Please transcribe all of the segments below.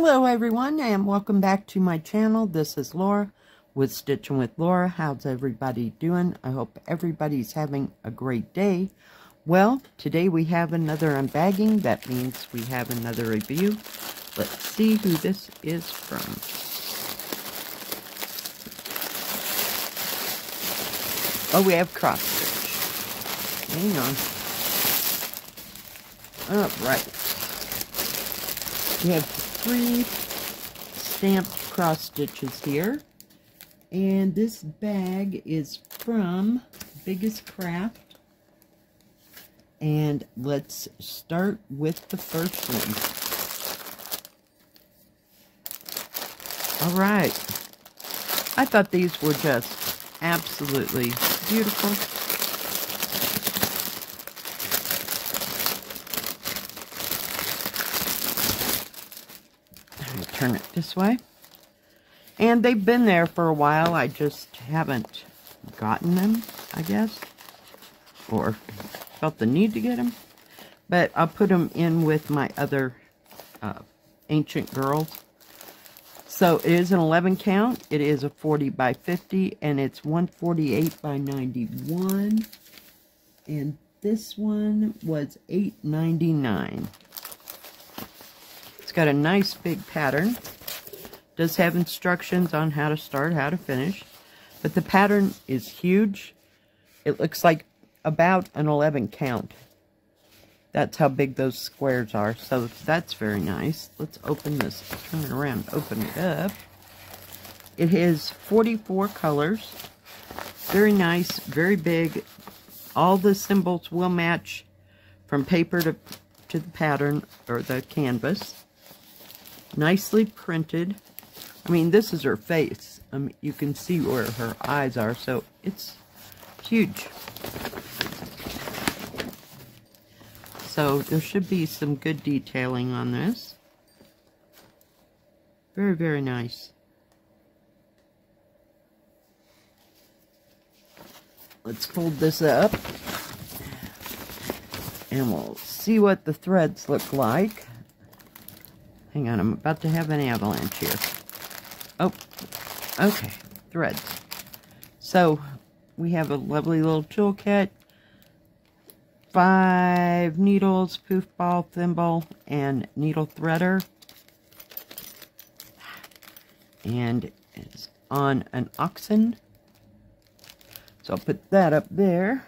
Hello everyone and welcome back to my channel. This is Lora with Stitching with Lora. How's everybody doing? I hope everybody's having a great day. Well, today we have another unbagging. That means we have another review. Let's see who this is from. Oh, we have cross stitch. Hang on. All right. We have three stamped cross stitches here. And this bag is from Biggest Craft. And let's start with the first one. All right. I thought these were just absolutely beautiful. Turn it this way. And they've been there for a while. I just haven't gotten them, I guess. Or felt the need to get them. But I'll put them in with my other uh, Ancient Girls. So it is an 11 count. It is a 40 by 50. And it's 148 by 91. And this one was 8.99 got a nice big pattern. Does have instructions on how to start, how to finish. But the pattern is huge. It looks like about an 11 count. That's how big those squares are. So that's very nice. Let's open this. Turn it around. Open it up. It has 44 colors. Very nice. Very big. All the symbols will match from paper to, to the pattern or the canvas. Nicely printed. I mean, this is her face. Um, you can see where her eyes are, so it's huge. So there should be some good detailing on this. Very, very nice. Let's fold this up. And we'll see what the threads look like. Hang on, I'm about to have an avalanche here. Oh, okay, threads. So, we have a lovely little toolkit. Five needles, poof ball, thimble, and needle threader. And it's on an oxen. So I'll put that up there.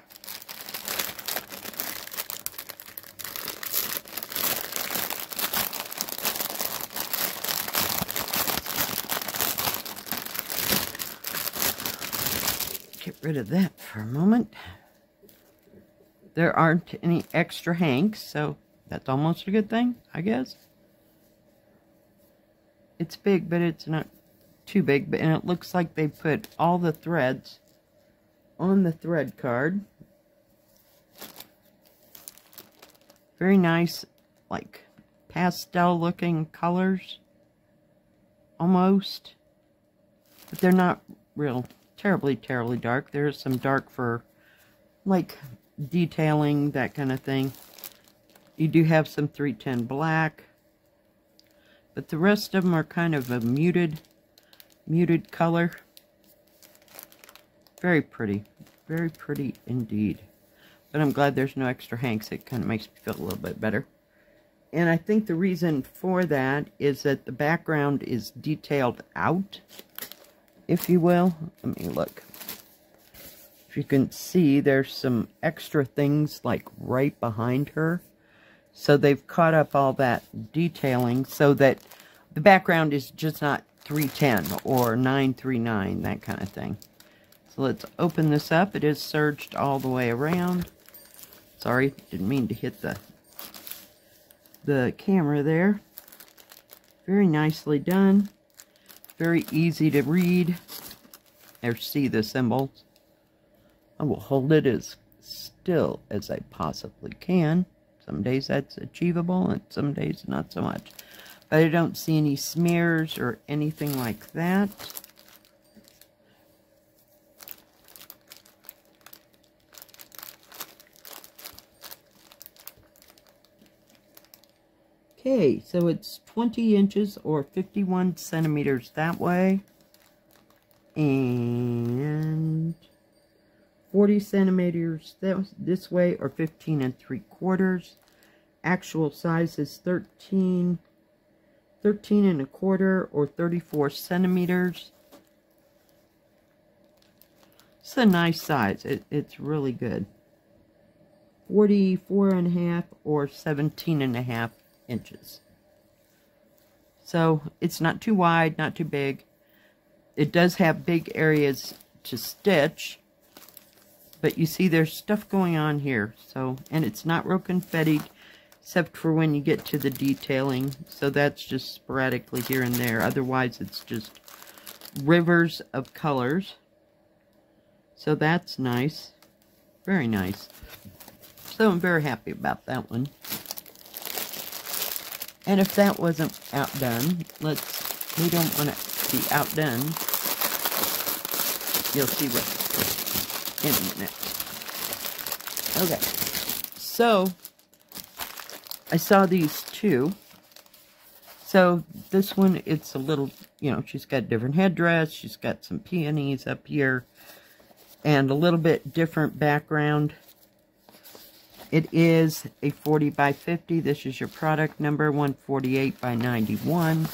Rid of that for a moment. There aren't any extra hanks, so that's almost a good thing, I guess. It's big, but it's not too big, But, and it looks like they put all the threads on the thread card. Very nice, like pastel looking colors, almost, but they're not real terribly, terribly dark. There's some dark for, like, detailing, that kind of thing. You do have some 310 black. But the rest of them are kind of a muted, muted color. Very pretty. Very pretty indeed. But I'm glad there's no extra hanks. It kind of makes me feel a little bit better. And I think the reason for that is that the background is detailed out if you will. Let me look. If you can see, there's some extra things like right behind her. So they've caught up all that detailing so that the background is just not 310 or 939, that kind of thing. So let's open this up. It is serged all the way around. Sorry, didn't mean to hit the the camera there. Very nicely done. Very easy to read or see the symbols. I will hold it as still as I possibly can. Some days that's achievable and some days not so much. But I don't see any smears or anything like that. Okay, so it's 20 inches or 51 centimeters that way. And 40 centimeters this way or 15 and 3 quarters. Actual size is 13, 13 and a quarter or 34 centimeters. It's a nice size. It, it's really good. 44 and a half or 17 and a half inches. So it's not too wide, not too big. It does have big areas to stitch. But you see there's stuff going on here. So, and it's not real confetti except for when you get to the detailing. So that's just sporadically here and there. Otherwise it's just rivers of colors. So that's nice. Very nice. So I'm very happy about that one. And if that wasn't outdone, let's, we don't want to be outdone. You'll see what in a minute. Okay, so I saw these two. So this one, it's a little, you know, she's got a different headdress. She's got some peonies up here and a little bit different background. It is a 40 by 50. This is your product number, 148 by 91.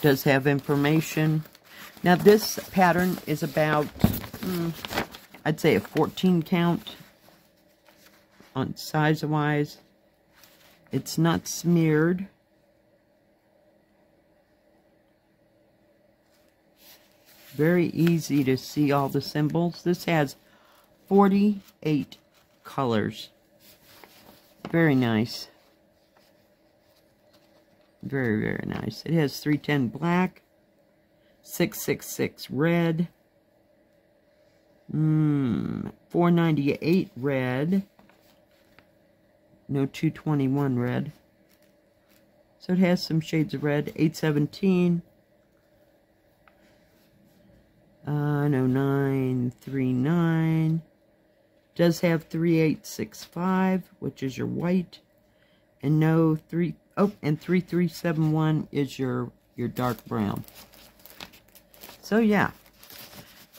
Does have information. Now this pattern is about, hmm, I'd say a 14 count on size-wise. It's not smeared. Very easy to see all the symbols. This has 48 colors. Very nice. Very, very nice. It has 310 black, 666 red, mm, 498 red, no 221 red. So it has some shades of red, 817, uh, no 939, does have 3865, which is your white. And no 3 oh, and 3371 is your your dark brown. So yeah.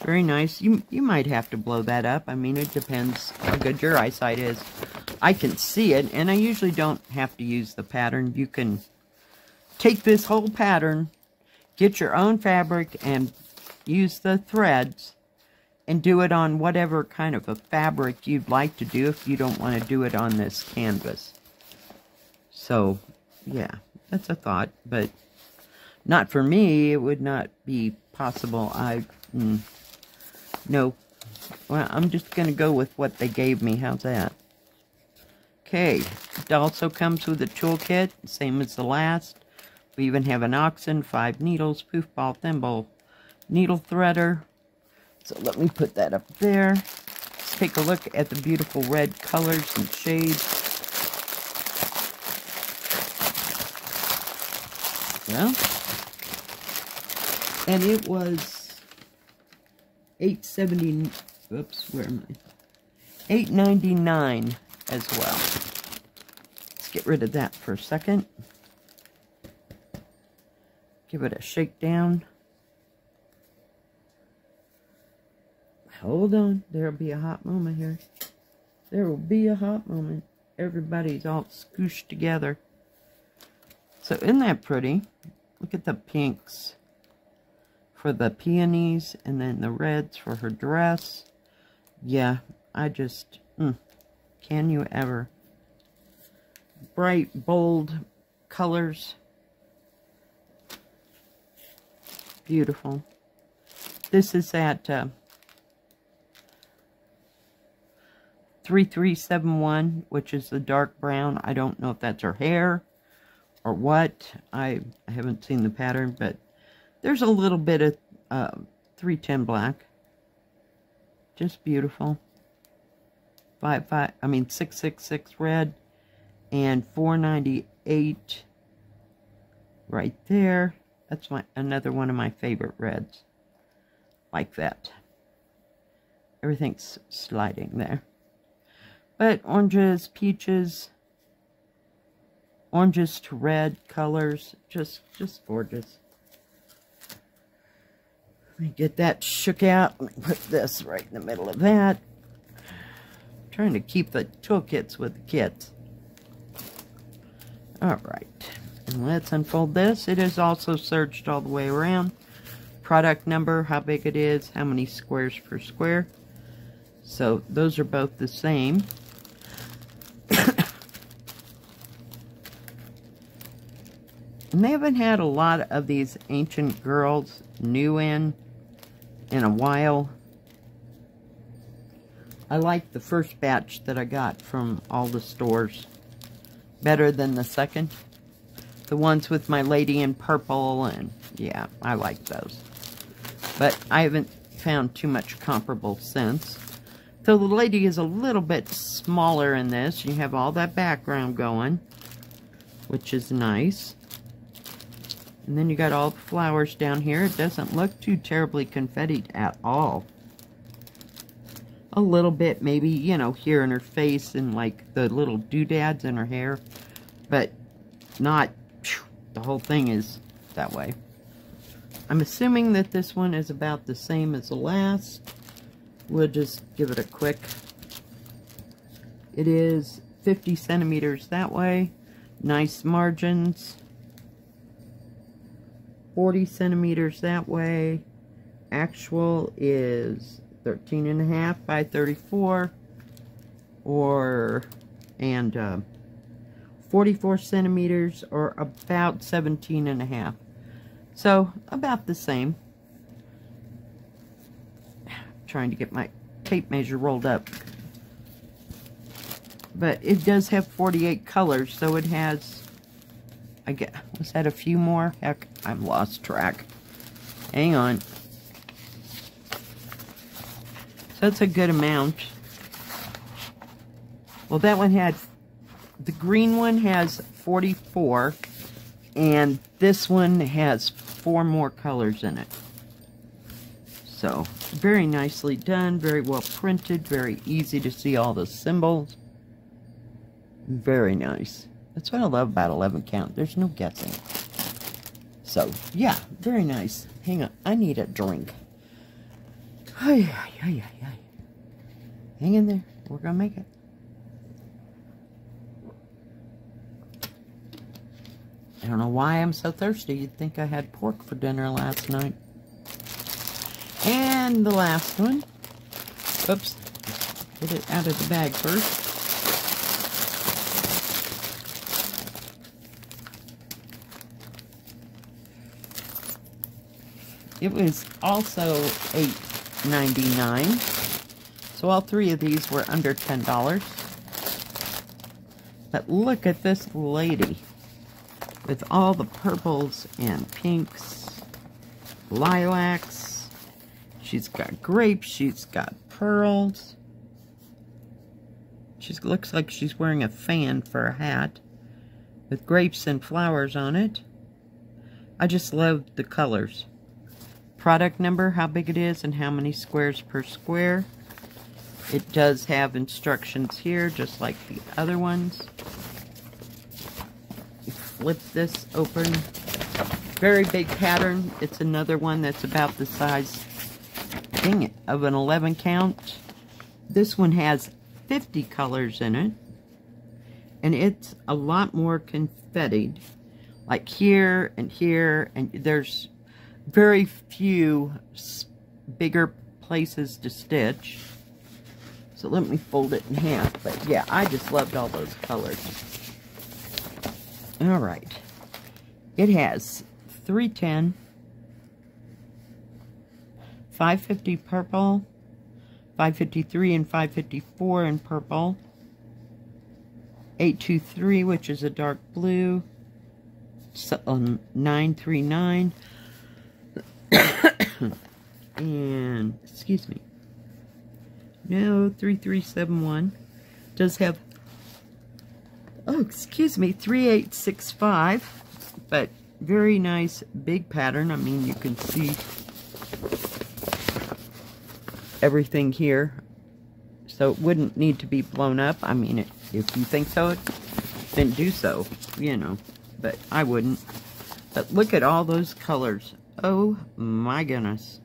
Very nice. You you might have to blow that up. I mean, it depends how good your eyesight is. I can see it, and I usually don't have to use the pattern. You can take this whole pattern, get your own fabric, and use the threads and do it on whatever kind of a fabric you'd like to do if you don't want to do it on this canvas. So, yeah, that's a thought, but not for me. It would not be possible. I, mm, no. Well, I'm just going to go with what they gave me. How's that? Okay, it also comes with a toolkit, same as the last. We even have an oxen, five needles, poof ball, thimble, needle threader, so let me put that up there. Let's take a look at the beautiful red colors and shades. Well, and it was 870 oops where am i 899 as well let's get rid of that for a second give it a shake down Hold on. There'll be a hot moment here. There will be a hot moment. Everybody's all scooshed together. So isn't that pretty? Look at the pinks for the peonies and then the reds for her dress. Yeah, I just, mm, can you ever? Bright, bold colors. Beautiful. This is at uh, 3371, which is the dark brown. I don't know if that's her hair or what. I, I haven't seen the pattern, but there's a little bit of uh, 310 black. Just beautiful. Five, five, I mean 666 red and 498 right there. That's my another one of my favorite reds. Like that. Everything's sliding there. But oranges, peaches, oranges to red colors. Just, just gorgeous. Let me get that shook out. Let me put this right in the middle of that. I'm trying to keep the toolkits with the kits. All right. And let's unfold this. It is also serged all the way around. Product number, how big it is, how many squares per square. So those are both the same. And they haven't had a lot of these ancient girls new in in a while. I like the first batch that I got from all the stores better than the second. The ones with my lady in purple and yeah, I like those. But I haven't found too much comparable since. So the lady is a little bit smaller in this. You have all that background going, which is nice. And then you got all the flowers down here. It doesn't look too terribly confetti at all. A little bit maybe, you know, here in her face and like the little doodads in her hair. But not, the whole thing is that way. I'm assuming that this one is about the same as the last. We'll just give it a quick. It is 50 centimeters that way. Nice margins. 40 centimeters that way. Actual is 13 and a half by 34 or and uh, 44 centimeters or about 17 and a half. So about the same. trying to get my tape measure rolled up. But it does have 48 colors, so it has I get, was that a few more? Heck, I've lost track. Hang on. So that's a good amount. Well, that one had, the green one has 44, and this one has four more colors in it. So, very nicely done, very well printed, very easy to see all the symbols. Very nice. That's what I love about 11 count. There's no guessing. So, yeah, very nice. Hang on, I need a drink. Ay, ay, ay, ay, ay. Hang in there. We're going to make it. I don't know why I'm so thirsty. You'd think I had pork for dinner last night. And the last one. Oops. Get it out of the bag first. It was also $8.99. So all three of these were under $10. But look at this lady with all the purples and pinks, lilacs. She's got grapes. She's got pearls. She looks like she's wearing a fan for a hat with grapes and flowers on it. I just love the colors product number, how big it is, and how many squares per square. It does have instructions here, just like the other ones. Flip this open. Very big pattern. It's another one that's about the size, dang it, of an 11 count. This one has 50 colors in it. And it's a lot more confetti. Like here and here, and there's very few bigger places to stitch. So let me fold it in half. But yeah, I just loved all those colors. All right. It has 310, 550 purple, 553 and 554 in purple, 823, which is a dark blue, um, 939, and, excuse me, no, 3371 does have, oh, excuse me, 3865, but very nice big pattern. I mean, you can see everything here. So it wouldn't need to be blown up. I mean, it, if you think so, then do so, you know. But I wouldn't. But look at all those colors. Oh my goodness.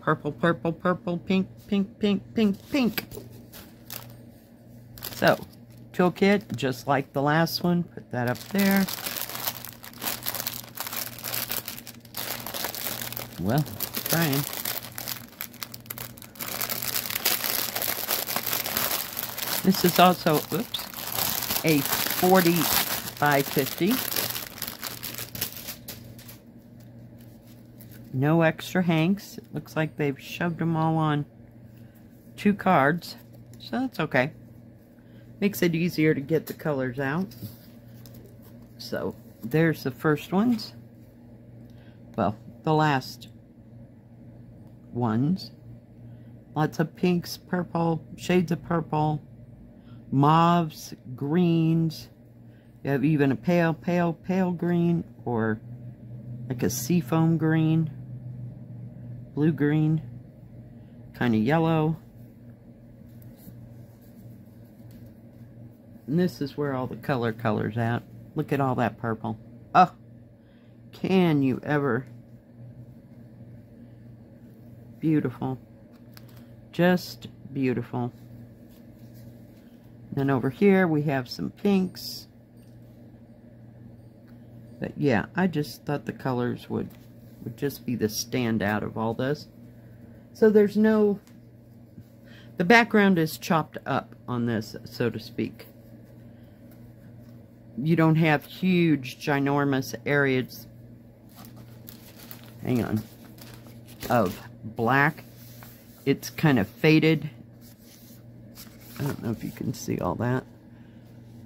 Purple, purple, purple, pink, pink, pink, pink, pink. So, toolkit, just like the last one. Put that up there. Well, trying. This is also, oops, a 40 by 50. No extra hanks. It looks like they've shoved them all on two cards. So that's okay. Makes it easier to get the colors out. So there's the first ones. Well, the last ones. Lots of pinks, purple, shades of purple, mauves, greens. You have even a pale, pale, pale green or like a seafoam green, blue green, kind of yellow. And this is where all the color colors at. Look at all that purple. Oh, can you ever? Beautiful. Just beautiful. Then over here we have some pinks. But yeah, I just thought the colors would, would just be the standout of all this. So there's no... The background is chopped up on this, so to speak. You don't have huge, ginormous areas. Hang on. Of black. It's kind of faded I don't know if you can see all that.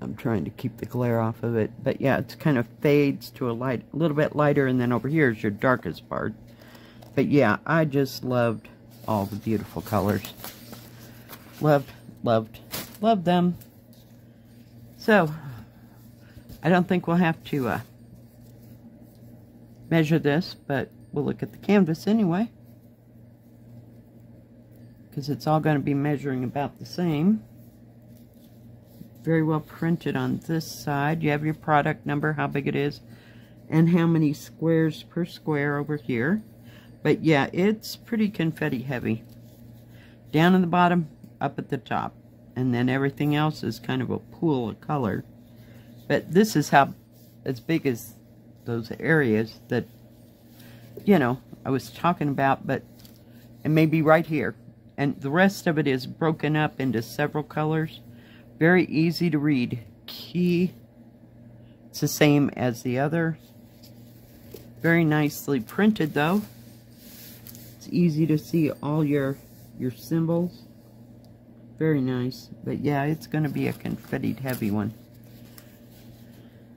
I'm trying to keep the glare off of it. But yeah, it kind of fades to a light, a little bit lighter, and then over here is your darkest part. But yeah, I just loved all the beautiful colors. Loved, loved, loved them. So, I don't think we'll have to uh, measure this, but we'll look at the canvas anyway because it's all going to be measuring about the same. Very well printed on this side. You have your product number, how big it is, and how many squares per square over here. But yeah, it's pretty confetti heavy. Down in the bottom, up at the top. And then everything else is kind of a pool of color. But this is how, as big as those areas that, you know, I was talking about, but it may be right here and the rest of it is broken up into several colors. Very easy to read. Key, it's the same as the other. Very nicely printed though. It's easy to see all your, your symbols. Very nice. But yeah, it's going to be a confetti heavy one.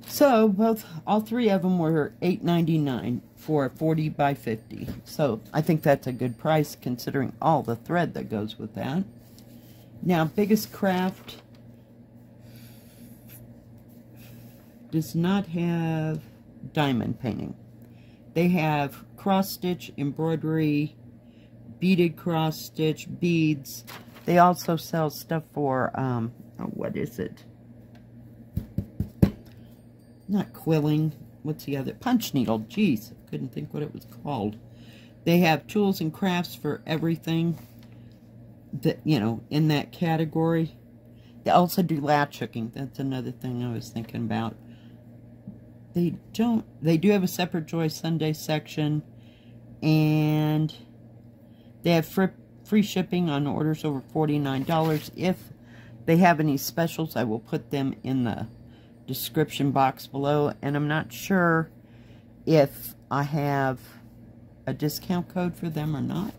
So, both, all three of them were $8.99 for 40 by 50. So, I think that's a good price considering all the thread that goes with that. Now, Biggest Craft does not have diamond painting. They have cross-stitch, embroidery, beaded cross-stitch, beads. They also sell stuff for, um, oh, what is it? not quilling. What's the other? Punch needle. Jeez, I couldn't think what it was called. They have tools and crafts for everything that, you know, in that category. They also do latch hooking. That's another thing I was thinking about. They don't, they do have a separate Joy Sunday section. And they have free, free shipping on orders over $49. If they have any specials, I will put them in the description box below. And I'm not sure if I have a discount code for them or not.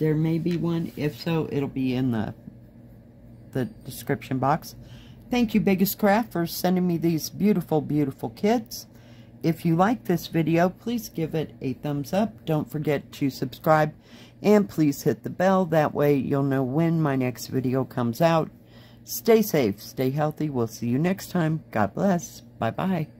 There may be one. If so, it'll be in the, the description box. Thank you, Biggest Craft, for sending me these beautiful, beautiful kits. If you like this video, please give it a thumbs up. Don't forget to subscribe. And please hit the bell. That way you'll know when my next video comes out. Stay safe, stay healthy. We'll see you next time. God bless. Bye-bye.